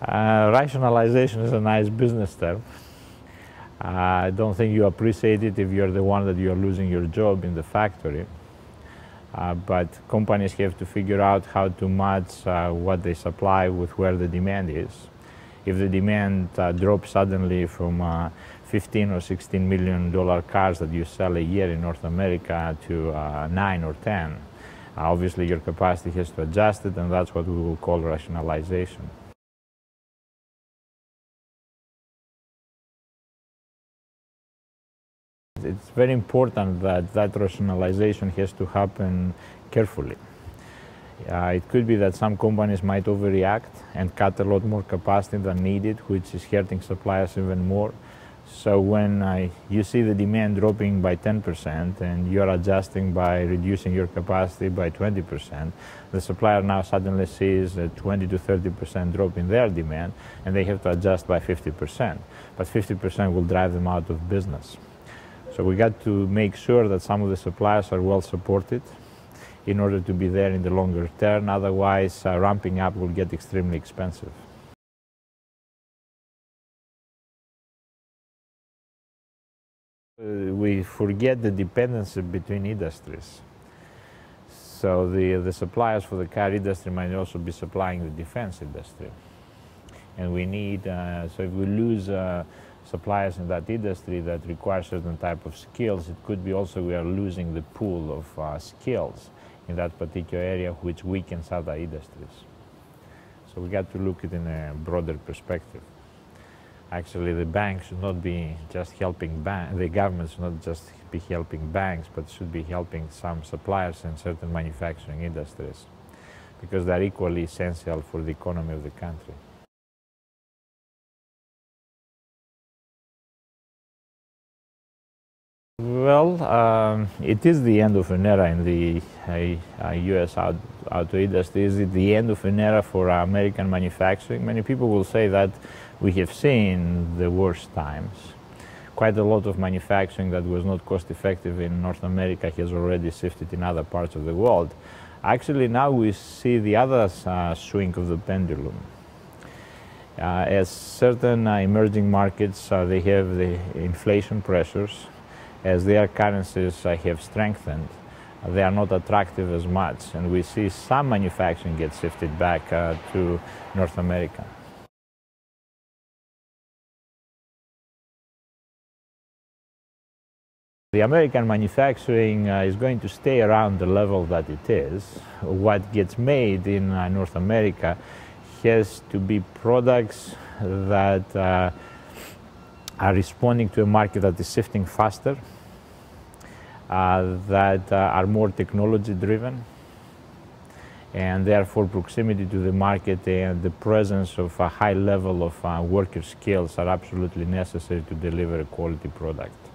Uh, rationalization is a nice business term. Uh, I don't think you appreciate it if you're the one that you're losing your job in the factory. Uh, but companies have to figure out how to match uh, what they supply with where the demand is. If the demand drops suddenly from uh, 15 or 16 million dollar cars that you sell a year in North America to uh, 9 or 10, obviously your capacity has to adjust it, and that's what we will call rationalization. It's very important that that rationalization has to happen carefully. Uh, it could be that some companies might overreact and cut a lot more capacity than needed, which is hurting suppliers even more. So when uh, you see the demand dropping by 10% and you're adjusting by reducing your capacity by 20%, the supplier now suddenly sees a 20 to 30% drop in their demand and they have to adjust by 50%. But 50% will drive them out of business. So we got to make sure that some of the suppliers are well supported in order to be there in the longer term. Otherwise, uh, ramping up will get extremely expensive. Uh, we forget the dependency between industries. So the, the suppliers for the car industry might also be supplying the defense industry. And we need, uh, so if we lose uh, suppliers in that industry that require certain type of skills. It could be also we are losing the pool of uh, skills in that particular area which weakens other industries. So we got to look at it in a broader perspective. Actually, the banks should not be just helping banks, the government should not just be helping banks, but should be helping some suppliers in certain manufacturing industries because they're equally essential for the economy of the country. Well, um, it is the end of an era in the uh, U.S. auto industry. Is it the end of an era for American manufacturing? Many people will say that we have seen the worst times. Quite a lot of manufacturing that was not cost effective in North America has already shifted in other parts of the world. Actually, now we see the other uh, swing of the pendulum. Uh, as certain uh, emerging markets, uh, they have the inflation pressures, as their currencies uh, have strengthened, they are not attractive as much. And we see some manufacturing get shifted back uh, to North America. The American manufacturing uh, is going to stay around the level that it is. What gets made in uh, North America has to be products that uh, are responding to a market that is shifting faster, uh, that uh, are more technology driven, and therefore proximity to the market and the presence of a high level of uh, worker skills are absolutely necessary to deliver a quality product.